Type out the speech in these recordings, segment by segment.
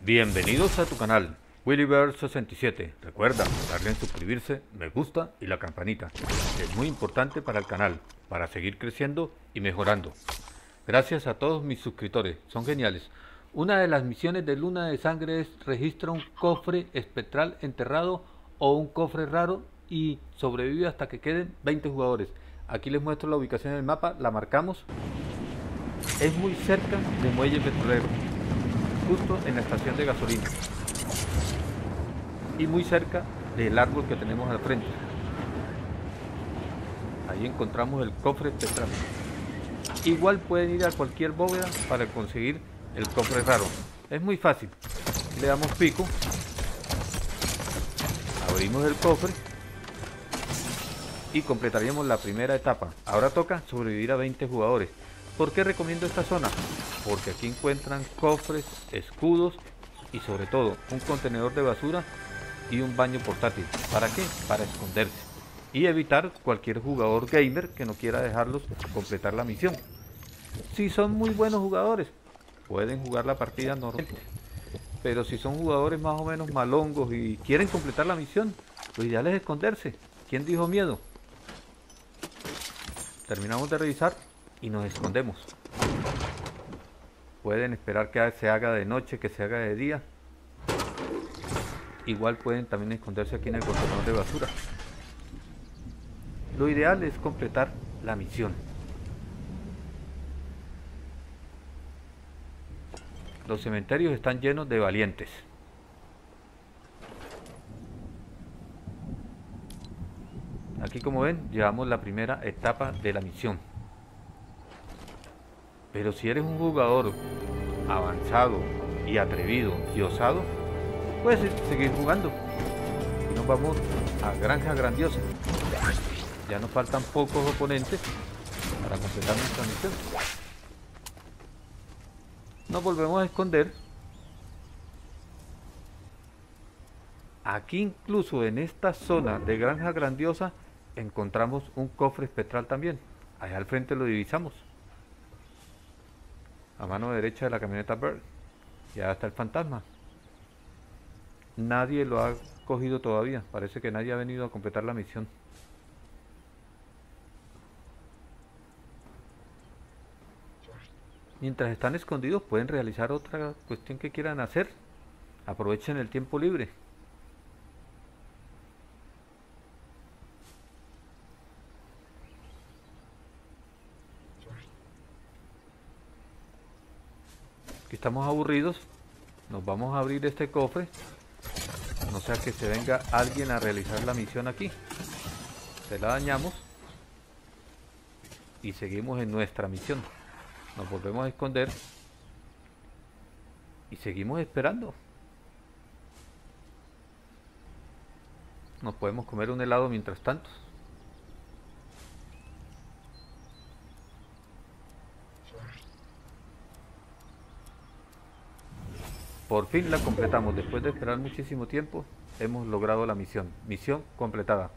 Bienvenidos a tu canal, WillyBear67. Recuerda darle en suscribirse, me gusta y la campanita. Es muy importante para el canal, para seguir creciendo y mejorando. Gracias a todos mis suscriptores, son geniales. Una de las misiones de Luna de Sangre es registra un cofre espectral enterrado o un cofre raro y sobrevive hasta que queden 20 jugadores. Aquí les muestro la ubicación del mapa, la marcamos. Es muy cerca de Muelle Petrolero justo en la estación de gasolina y muy cerca del árbol que tenemos al frente. Ahí encontramos el cofre espectral. Igual pueden ir a cualquier bóveda para conseguir el cofre raro. Es muy fácil. Le damos pico. Abrimos el cofre. Y completaríamos la primera etapa. Ahora toca sobrevivir a 20 jugadores. ¿Por qué recomiendo esta zona? Porque aquí encuentran cofres, escudos y sobre todo un contenedor de basura y un baño portátil. ¿Para qué? Para esconderse y evitar cualquier jugador gamer que no quiera dejarlos completar la misión. Si son muy buenos jugadores, pueden jugar la partida normalmente. Pero si son jugadores más o menos malongos y quieren completar la misión, lo ideal es esconderse. ¿Quién dijo miedo? Terminamos de revisar y nos escondemos. Pueden esperar que se haga de noche, que se haga de día. Igual pueden también esconderse aquí en el contenedor de basura. Lo ideal es completar la misión. Los cementerios están llenos de valientes. Aquí como ven, llevamos la primera etapa de la misión. Pero si eres un jugador avanzado y atrevido y osado, puedes seguir jugando. Y nos vamos a Granja Grandiosa. Ya nos faltan pocos oponentes para completar nuestra misión. Nos volvemos a esconder. Aquí incluso en esta zona de Granja Grandiosa encontramos un cofre espectral también. Allá al frente lo divisamos a mano derecha de la camioneta Bird. Ya está el fantasma. Nadie lo ha cogido todavía. Parece que nadie ha venido a completar la misión. Mientras están escondidos pueden realizar otra cuestión que quieran hacer. Aprovechen el tiempo libre. Que estamos aburridos, nos vamos a abrir este cofre, no sea que se venga alguien a realizar la misión aquí. Se la dañamos y seguimos en nuestra misión. Nos volvemos a esconder y seguimos esperando. Nos podemos comer un helado mientras tanto. Por fin la completamos. Después de esperar muchísimo tiempo, hemos logrado la misión. Misión completada.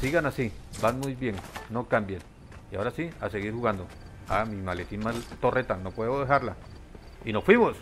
Sigan así, van muy bien, no cambien. Y ahora sí, a seguir jugando. Ah, mi maletín mal torreta, no puedo dejarla. Y nos fuimos.